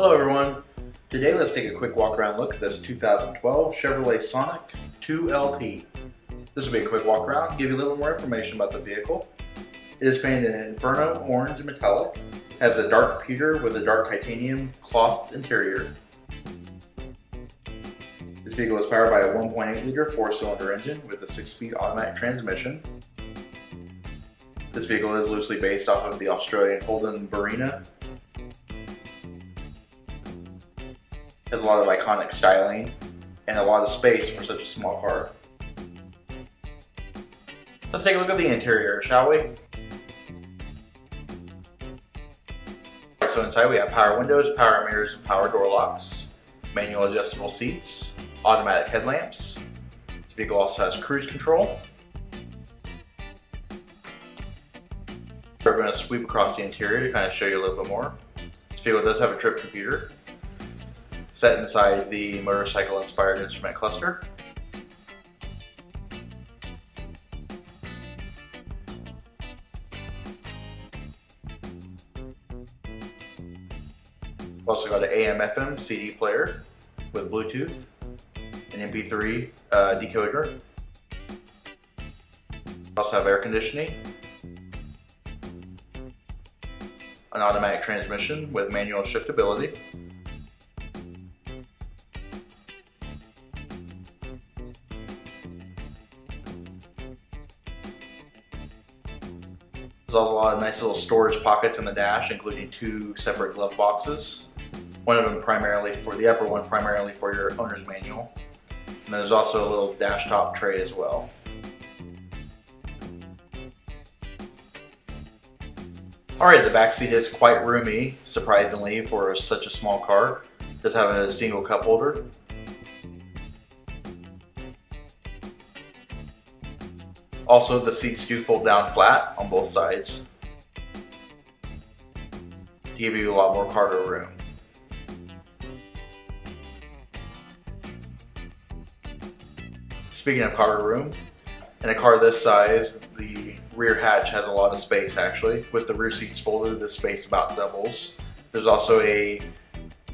Hello everyone. Today let's take a quick walk around look at this 2012 Chevrolet Sonic 2LT. This will be a quick walk around, give you a little more information about the vehicle. It is painted in Inferno Orange Metallic, has a dark pewter with a dark titanium cloth interior. This vehicle is powered by a 1.8 liter four cylinder engine with a six speed automatic transmission. This vehicle is loosely based off of the Australian Holden Barina has a lot of iconic styling and a lot of space for such a small car. Let's take a look at the interior, shall we? So inside we have power windows, power mirrors, and power door locks, manual adjustable seats, automatic headlamps. This vehicle also has cruise control. We're going to sweep across the interior to kind of show you a little bit more. This vehicle does have a trip computer, set inside the motorcycle inspired instrument cluster. Also got an AM FM CD player with Bluetooth, an MP3 uh, decoder. Also have air conditioning, an automatic transmission with manual shiftability, There's also a lot of nice little storage pockets in the dash, including two separate glove boxes. One of them primarily for the upper one, primarily for your owner's manual. And there's also a little dash top tray as well. Alright, the back seat is quite roomy, surprisingly, for such a small car. It does have a single cup holder, Also, the seats do fold down flat on both sides to give you a lot more cargo room. Speaking of cargo room, in a car this size, the rear hatch has a lot of space actually. With the rear seats folded, the space about doubles. There's also a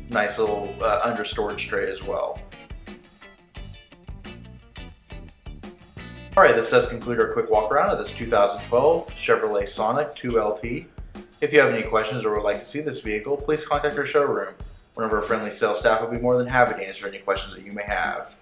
nice little uh, under storage tray as well. Alright, this does conclude our quick walk around of this 2012 Chevrolet Sonic 2LT. If you have any questions or would like to see this vehicle, please contact our showroom. One of our friendly sales staff will be more than happy to answer any questions that you may have.